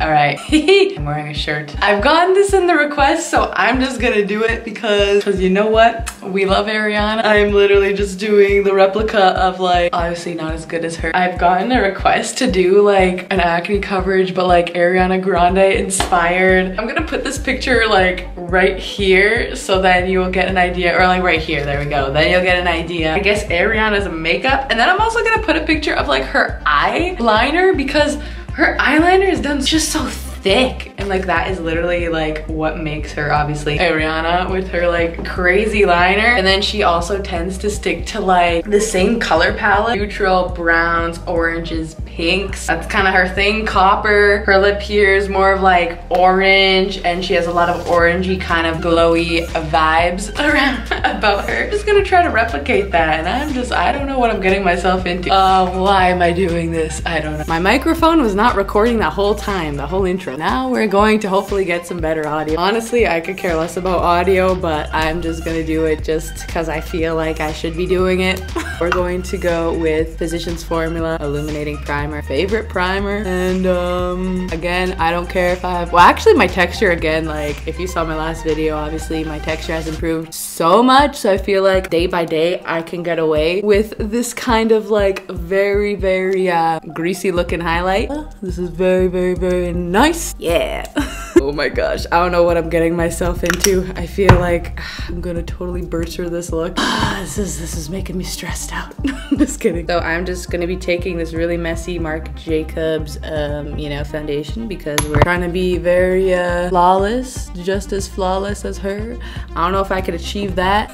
All right, I'm wearing a shirt. I've gotten this in the request, so I'm just gonna do it because, because you know what? We love Ariana. I'm literally just doing the replica of like, obviously not as good as her. I've gotten a request to do like an acne coverage, but like Ariana Grande inspired. I'm gonna put this picture like right here so then you will get an idea, or like right here, there we go. Then you'll get an idea. I guess Ariana's makeup. And then I'm also gonna put a picture of like her eyeliner because her eyeliner is done just so thick. And like that is literally like what makes her obviously Ariana with her like crazy liner. And then she also tends to stick to like the same color palette. Neutral browns oranges pinks. That's kind of her thing. Copper her lip here is more of like orange. And she has a lot of orangey kind of glowy vibes around about her. I'm just gonna try to replicate that. And I'm just I don't know what I'm getting myself into. Uh why am I doing this? I don't know. My microphone was not recording that whole time. The whole intro intro. Now we're going to hopefully get some better audio. Honestly, I could care less about audio, but I'm just gonna do it just because I feel like I should be doing it. we're going to go with Physicians Formula Illuminating Primer, favorite primer. And um, again, I don't care if I have, well actually my texture again, like if you saw my last video, obviously my texture has improved so much. So I feel like day by day I can get away with this kind of like very, very uh, greasy looking highlight. This is very, very, very nice yeah. oh my gosh, I don't know what I'm getting myself into. I feel like I'm gonna totally butcher this look. this is this is making me stressed out. just kidding. So I'm just gonna be taking this really messy Marc Jacobs, um, you know, foundation because we're trying to be very uh, flawless, just as flawless as her. I don't know if I could achieve that,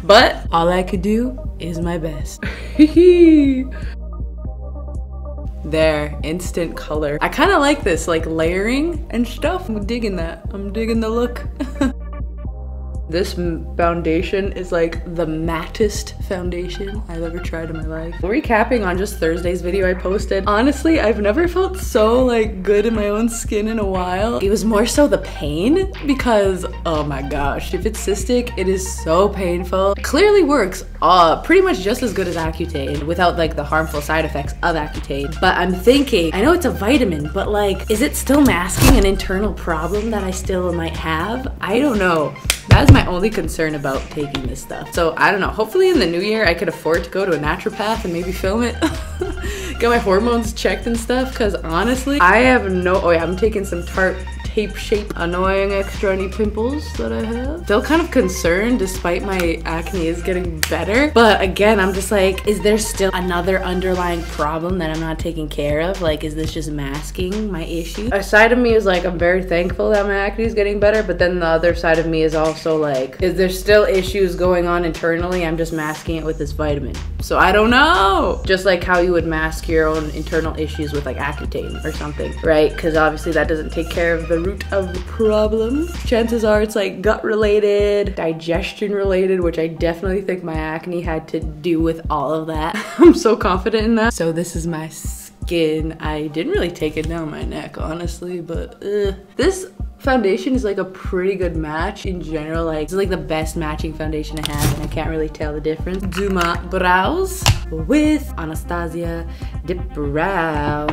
but all I could do is my best. There, instant color. I kind of like this, like layering and stuff. I'm digging that. I'm digging the look. This foundation is like the mattest foundation I've ever tried in my life. Recapping on just Thursday's video I posted, honestly, I've never felt so like good in my own skin in a while. It was more so the pain because, oh my gosh, if it's cystic, it is so painful. It clearly works uh, pretty much just as good as Accutane without like the harmful side effects of Accutane. But I'm thinking, I know it's a vitamin, but like, is it still masking an internal problem that I still might have? I don't know. That's my only concern about taking this stuff. So I don't know, hopefully in the new year I could afford to go to a naturopath and maybe film it. Get my hormones checked and stuff, cause honestly, I have no, oh yeah, I'm taking some Tarte tape shape annoying extra any pimples that I have. Still kind of concerned despite my acne is getting better. But again, I'm just like, is there still another underlying problem that I'm not taking care of? Like, is this just masking my issue? A side of me is like, I'm very thankful that my acne is getting better. But then the other side of me is also like, is there still issues going on internally? I'm just masking it with this vitamin. So I don't know. Just like how you would mask your own internal issues with like Accutane or something, right? Because obviously that doesn't take care of the root of the problem. Chances are it's like gut related, digestion related, which I definitely think my acne had to do with all of that. I'm so confident in that. So this is my skin. I didn't really take it down my neck, honestly, but this foundation is like a pretty good match in general. Like it's like the best matching foundation I have and I can't really tell the difference. Zuma Brows with Anastasia Dip Brow.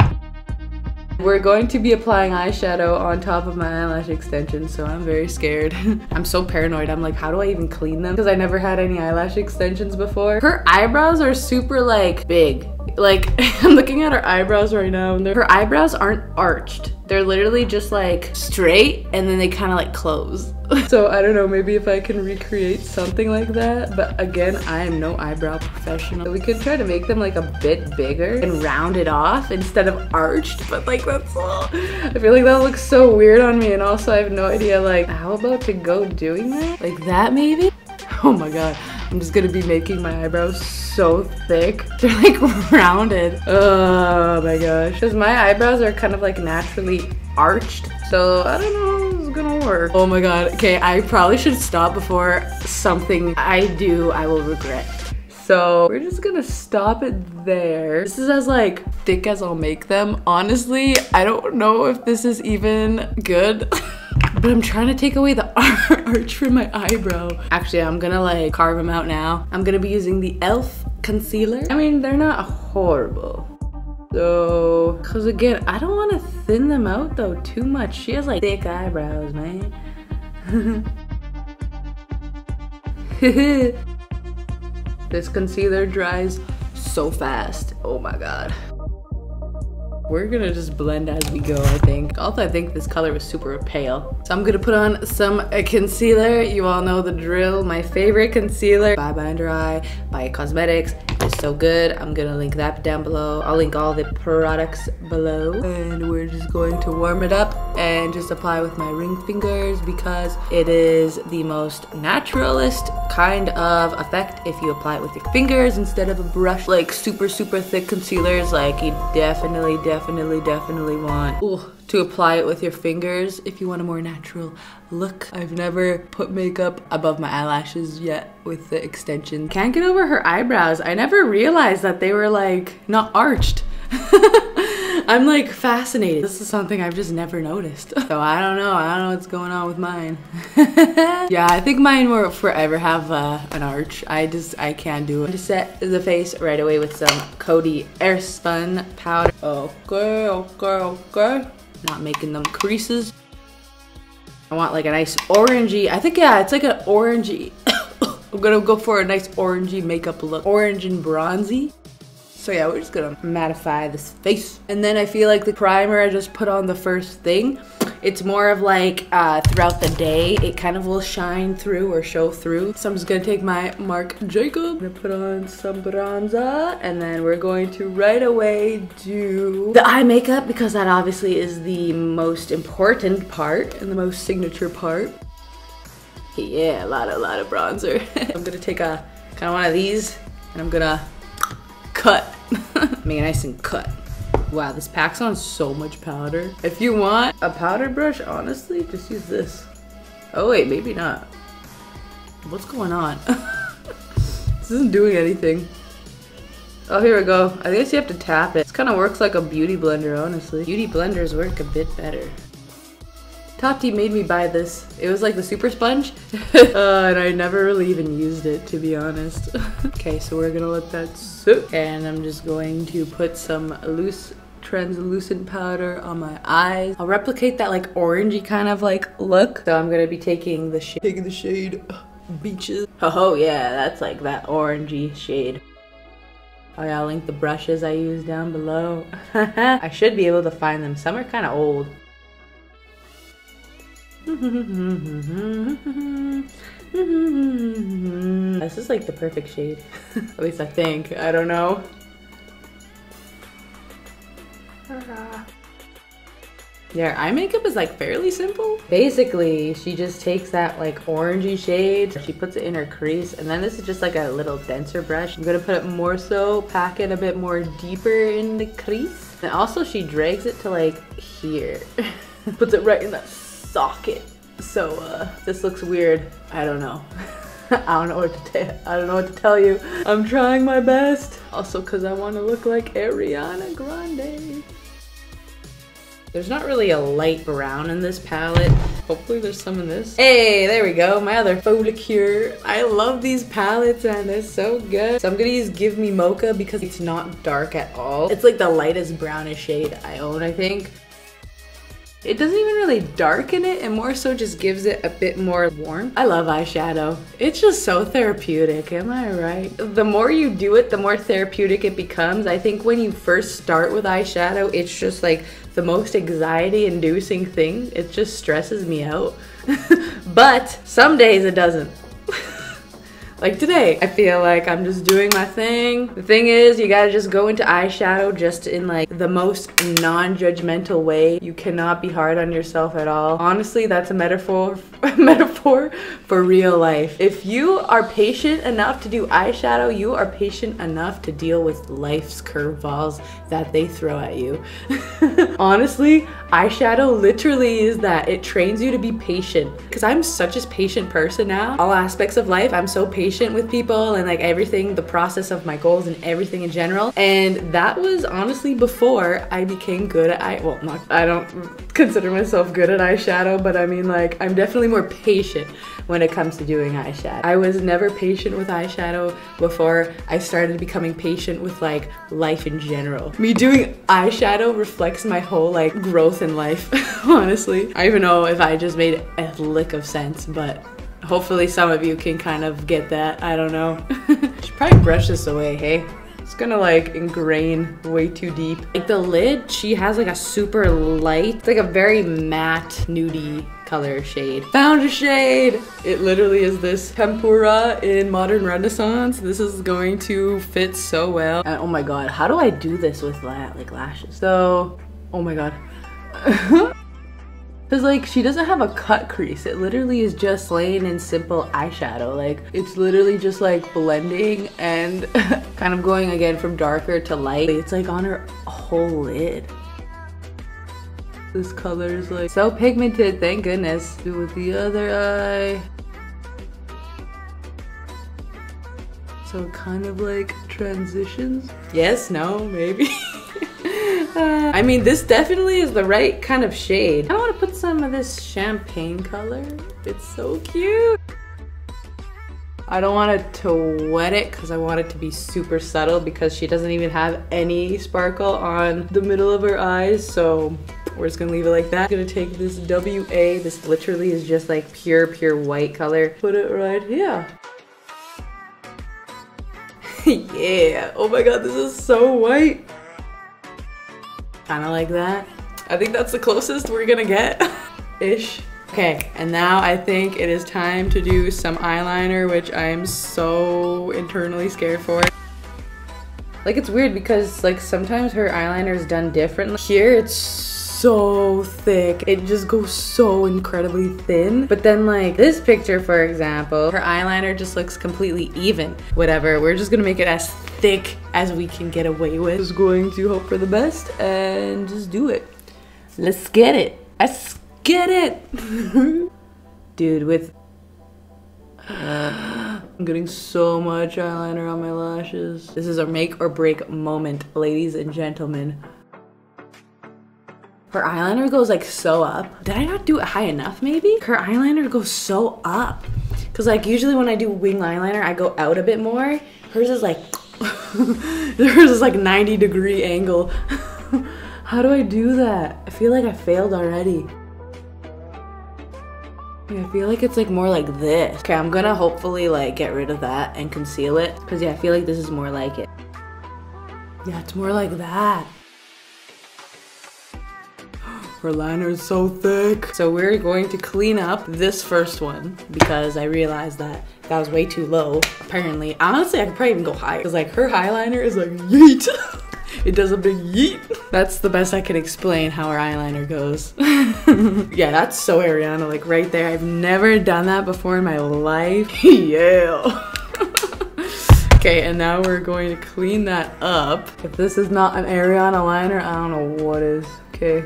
We're going to be applying eyeshadow on top of my eyelash extensions, so I'm very scared. I'm so paranoid. I'm like, how do I even clean them? Because I never had any eyelash extensions before. Her eyebrows are super like big. Like, I'm looking at her eyebrows right now and her eyebrows aren't arched. They're literally just like straight and then they kind of like close. so I don't know, maybe if I can recreate something like that. But again, I am no eyebrow professional. We could try to make them like a bit bigger and round it off instead of arched. But like that's all. I feel like that looks so weird on me. And also I have no idea like how about to go doing that? Like that maybe? Oh my god. I'm just gonna be making my eyebrows so thick. They're like rounded. Oh my gosh. Because my eyebrows are kind of like naturally arched. So I don't know gonna work. Oh my god. Okay, I probably should stop before something I do I will regret. So we're just gonna stop it there. This is as like thick as I'll make them. Honestly, I don't know if this is even good. but I'm trying to take away the arch from my eyebrow. Actually, I'm gonna like carve them out now. I'm gonna be using the e.l.f. concealer. I mean, they're not horrible. So, cause again, I don't wanna thin them out though too much. She has like thick eyebrows, man. this concealer dries so fast. Oh my god. We're gonna just blend as we go, I think. Also, I think this color was super pale. So I'm gonna put on some uh, concealer. You all know the drill. My favorite concealer by Under Eye by Cosmetics It's so good. I'm gonna link that down below. I'll link all the products below. And we're just going to warm it up and just apply with my ring fingers because it is the most naturalist kind of effect if you apply it with your fingers instead of a brush. Like super, super thick concealers, like you definitely, definitely, definitely definitely want ooh, to apply it with your fingers if you want a more natural look. I've never put makeup above my eyelashes yet with the extension. Can't get over her eyebrows. I never realized that they were like not arched. I'm like fascinated. This is something I've just never noticed. So I don't know. I don't know what's going on with mine. yeah, I think mine will forever have uh, an arch. I just, I can't do it. To set the face right away with some Coty Airspun powder. Okay, okay, okay. Not making them creases. I want like a nice orangey, I think, yeah, it's like an orangey. I'm gonna go for a nice orangey makeup look. Orange and bronzy. So yeah, we're just gonna mattify this face. And then I feel like the primer I just put on the first thing, it's more of like uh, throughout the day, it kind of will shine through or show through. So I'm just gonna take my Marc Jacob, gonna put on some bronzer, and then we're going to right away do the eye makeup because that obviously is the most important part and the most signature part. Yeah, a lot, a lot of bronzer. I'm gonna take a kind of one of these and I'm gonna cut. Make it nice and cut. Wow, this packs on so much powder. If you want a powder brush, honestly, just use this. Oh wait, maybe not. What's going on? this isn't doing anything. Oh, here we go. I guess you have to tap it. This kind of works like a beauty blender, honestly. Beauty blenders work a bit better. Tati made me buy this. It was like the super sponge, uh, and I never really even used it, to be honest. okay, so we're gonna let that soak. And I'm just going to put some loose translucent powder on my eyes. I'll replicate that like orangey kind of like look. So I'm gonna be taking the shade, taking the shade Beaches. Oh yeah, that's like that orangey shade. Oh yeah, I'll link the brushes I use down below. I should be able to find them. Some are kind of old. this is like the perfect shade. At least I think. I don't know. Yeah, eye makeup is like fairly simple. Basically, she just takes that like orangey shade, she puts it in her crease, and then this is just like a little denser brush. I'm gonna put it more so, pack it a bit more deeper in the crease. And also she drags it to like here. Puts it right in that socket. So uh, this looks weird. I don't know. I don't know what to tell. I don't know what to tell you. I'm trying my best. Also, cause I want to look like Ariana Grande. There's not really a light brown in this palette. Hopefully there's some in this. Hey, there we go. My other Folicure. I love these palettes and they're so good. So I'm gonna use Give Me Mocha because it's not dark at all. It's like the lightest brownish shade I own, I think. It doesn't even really darken it and more so just gives it a bit more warmth. I love eyeshadow. It's just so therapeutic, am I right? The more you do it, the more therapeutic it becomes. I think when you first start with eyeshadow, it's just like the most anxiety inducing thing. It just stresses me out. but some days it doesn't. Like today, I feel like I'm just doing my thing. The thing is, you gotta just go into eyeshadow just in like the most non-judgmental way. You cannot be hard on yourself at all. Honestly, that's a metaphor, metaphor for real life. If you are patient enough to do eyeshadow, you are patient enough to deal with life's curveballs that they throw at you. Honestly, eyeshadow literally is that. It trains you to be patient. Because I'm such a patient person now. All aspects of life, I'm so patient patient with people and like everything, the process of my goals and everything in general. And that was honestly before I became good at eye, well, not, I don't consider myself good at eyeshadow, but I mean like, I'm definitely more patient when it comes to doing eyeshadow. I was never patient with eyeshadow before I started becoming patient with like life in general. Me doing eyeshadow reflects my whole like growth in life, honestly. I don't even know if I just made a lick of sense, but hopefully some of you can kind of get that. I don't know. Should probably brush this away, hey? It's gonna like ingrain way too deep. Like the lid, she has like a super light, it's like a very matte nudie color shade. Found a shade! It literally is this Tempera in modern renaissance. This is going to fit so well. And oh my god, how do I do this with la like lashes? So, oh my god. Cause like she doesn't have a cut crease. It literally is just plain and simple eyeshadow. Like it's literally just like blending and kind of going again from darker to light. It's like on her whole lid. This color is like so pigmented, thank goodness. Do with the other eye. So kind of like transitions. Yes, no, maybe. Uh, I mean, this definitely is the right kind of shade. I don't want to put some of this champagne color. It's so cute. I don't want it to wet it because I want it to be super subtle because she doesn't even have any sparkle on the middle of her eyes. So we're just gonna leave it like that. I'm gonna take this WA, this literally is just like pure, pure white color. Put it right here. yeah, oh my god, this is so white. Kind of like that. I think that's the closest we're gonna get, ish. Okay, and now I think it is time to do some eyeliner, which I'm so internally scared for. Like it's weird because like sometimes her eyeliner is done differently. Here it's so thick. It just goes so incredibly thin. But then like this picture, for example, her eyeliner just looks completely even. Whatever, we're just gonna make it as thick as we can get away with. Just going to hope for the best and just do it. Let's get it. Let's get it. Dude, with I'm getting so much eyeliner on my lashes. This is a make or break moment, ladies and gentlemen. Her eyeliner goes like so up. Did I not do it high enough maybe? Her eyeliner goes so up. Cause like usually when I do wing eyeliner, I go out a bit more. Hers is like, hers is like 90 degree angle. How do I do that? I feel like I failed already. I feel like it's like more like this. Okay, I'm gonna hopefully like get rid of that and conceal it. Cause yeah, I feel like this is more like it. Yeah, it's more like that. Her liner is so thick. So we're going to clean up this first one because I realized that that was way too low, apparently. Honestly, I could probably even go higher. Because like her eyeliner is like yeet. it does a big yeet. That's the best I can explain how her eyeliner goes. yeah, that's so Ariana, like right there. I've never done that before in my life. yeah. Okay, and now we're going to clean that up. If this is not an Ariana liner, I don't know what is. Okay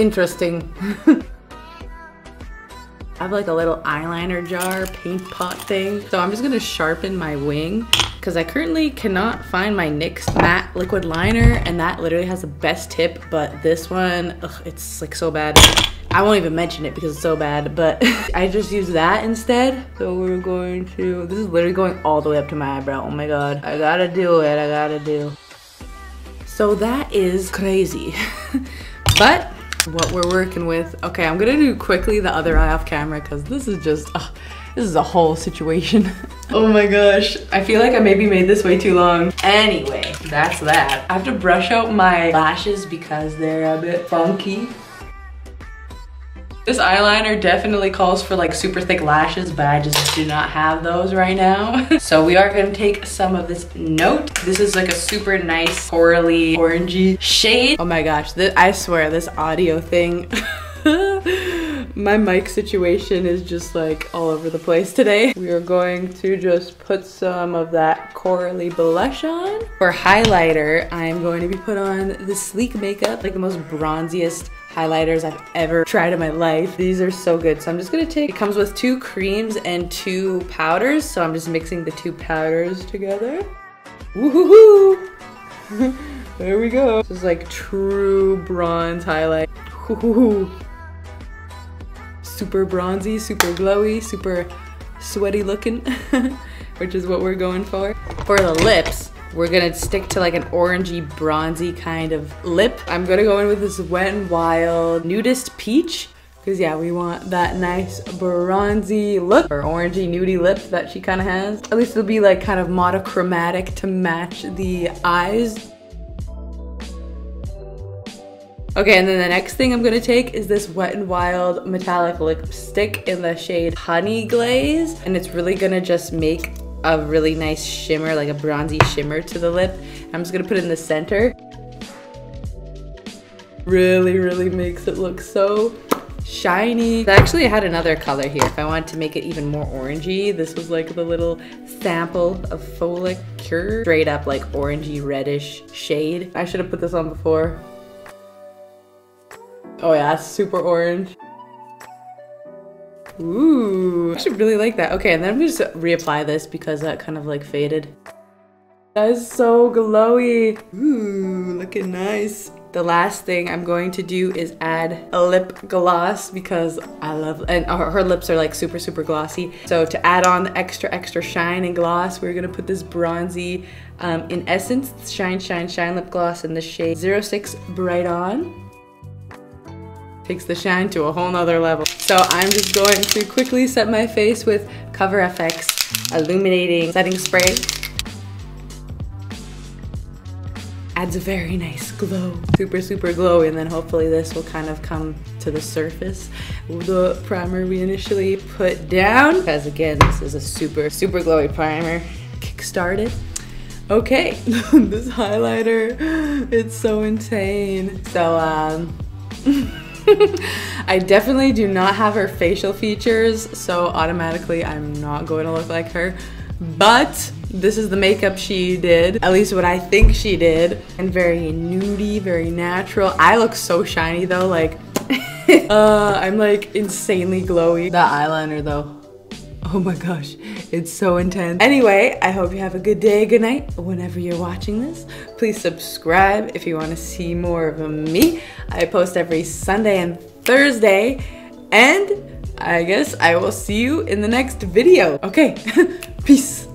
interesting. I have like a little eyeliner jar, paint pot thing. So I'm just gonna sharpen my wing because I currently cannot find my NYX matte liquid liner and that literally has the best tip, but this one, ugh, it's like so bad. I won't even mention it because it's so bad, but I just use that instead. So we're going to, this is literally going all the way up to my eyebrow. Oh my God, I gotta do it, I gotta do. So that is crazy. but what we're working with. Okay, I'm gonna do quickly the other eye off camera because this is just, this is a whole situation. oh my gosh, I feel like I maybe made this way too long. Anyway, that's that. I have to brush out my lashes because they're a bit funky. This eyeliner definitely calls for like super thick lashes, but I just do not have those right now. so we are gonna take some of this Note. This is like a super nice corally orangey shade. Oh my gosh, this, I swear this audio thing my mic situation is just like all over the place today. We are going to just put some of that corally blush on. For highlighter, I'm going to be put on the Sleek Makeup, like the most bronziest highlighters I've ever tried in my life. These are so good. So I'm just gonna take, it comes with two creams and two powders. So I'm just mixing the two powders together. Woohoo! there we go. This is like true bronze highlight. Woohoo! Super bronzy, super glowy, super sweaty looking, which is what we're going for. For the lips, we're gonna stick to like an orangey, bronzy kind of lip. I'm gonna go in with this Wet n Wild Nudist Peach. Because yeah, we want that nice bronzy look or orangey nudie lip that she kind of has. At least it'll be like kind of monochromatic to match the eyes. Okay, and then the next thing I'm gonna take is this Wet n Wild metallic lipstick in the shade Honey Glaze. And it's really gonna just make a really nice shimmer, like a bronzy shimmer to the lip. I'm just gonna put it in the center. Really, really makes it look so shiny. I Actually, had another color here. If I wanted to make it even more orangey, this was like the little sample of Folicure. Straight up like orangey reddish shade. I should have put this on before. Oh yeah, super orange. Ooh, I should really like that. Okay, and then I'm just reapply this because that kind of like faded. That is so glowy. Ooh, looking nice. The last thing I'm going to do is add a lip gloss because I love, and her lips are like super, super glossy. So to add on the extra, extra shine and gloss, we're gonna put this bronzy, um, in Essence, Shine, Shine, Shine lip gloss in the shade 06 Bright On takes the shine to a whole nother level. So I'm just going to quickly set my face with Cover FX Illuminating Setting Spray. Adds a very nice glow, super, super glowy, and then hopefully this will kind of come to the surface. The primer we initially put down, because again, this is a super, super glowy primer, kick-started. Okay, this highlighter, it's so insane. So, um, I definitely do not have her facial features, so automatically I'm not going to look like her. But this is the makeup she did, at least what I think she did. And very nudie, very natural. I look so shiny though, like, uh, I'm like insanely glowy. That eyeliner though, Oh my gosh, it's so intense. Anyway, I hope you have a good day, good night, whenever you're watching this. Please subscribe if you want to see more of me. I post every Sunday and Thursday, and I guess I will see you in the next video. Okay, peace.